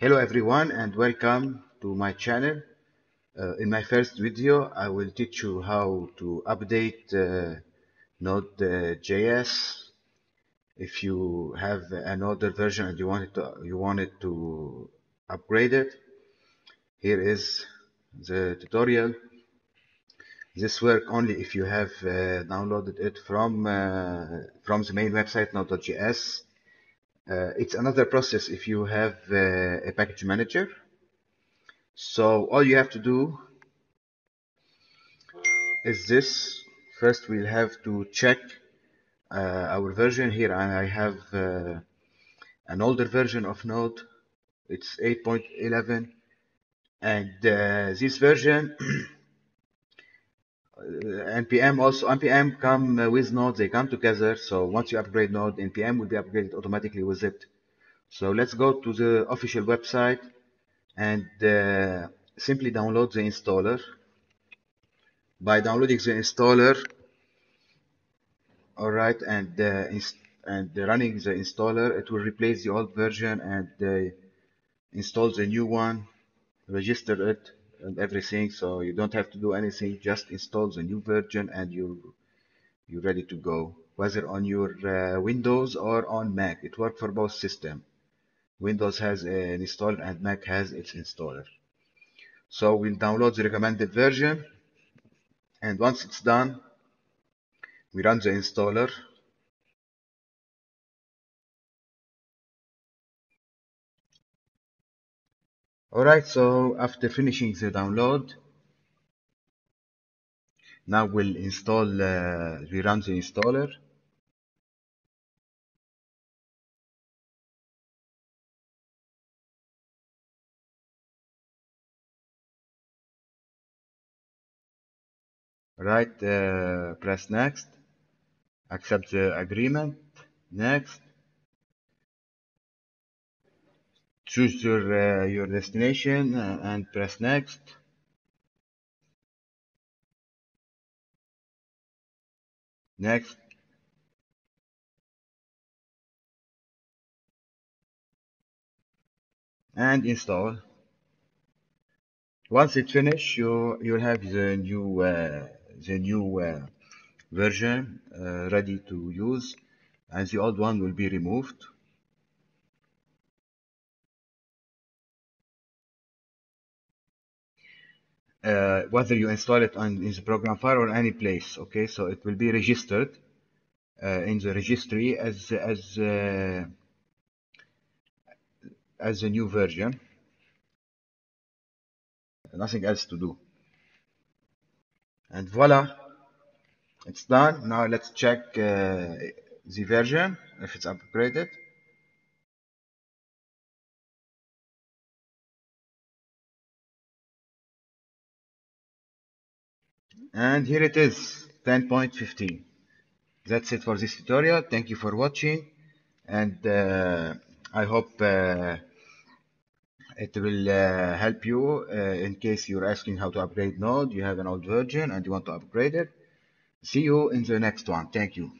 Hello everyone and welcome to my channel. Uh, in my first video I will teach you how to update uh, Node.js if you have an older version and you want it to, you want it to upgrade it. Here is the tutorial. This work only if you have uh, downloaded it from uh, from the main website Node.js it's another process if you have uh, a package manager. So all you have to do is this. First we'll have to check uh, our version. Here I have uh, an older version of Node. It's 8.11 and uh, this version npm also npm come uh, with node they come together. So once you upgrade node npm will be upgraded automatically with it. So let's go to the official website and uh, simply download the installer. By downloading the installer all right and uh, and running the installer it will replace the old version and uh, install the new one register it and everything so you don't have to do anything just install the new version and you you're ready to go. Whether on your uh, Windows or on Mac? It works for both systems Windows has an installer and Mac has its installer. So we'll download the recommended version and once it's done we run the installer Alright, so after finishing the download, now we'll install, uh, we run the installer. Right, uh, press next, accept the agreement, next, choose your uh, your destination uh, and press next. Next. And install. Once it's finished you you'll have the new uh, the new uh, version uh, ready to use and the old one will be removed uh, whether you install it on in the program file or any place okay? So it will be registered uh, in the registry as as uh, as a new version. Nothing else to do. And voila it's done. Now let's check uh, the version if it's upgraded and here it is 10.15 that's it for this tutorial. Thank you for watching. And uh, I hope uh, it will uh, help you uh, in case you're asking how to upgrade node. You have an old version and you want to upgrade it. See you in the next one. Thank you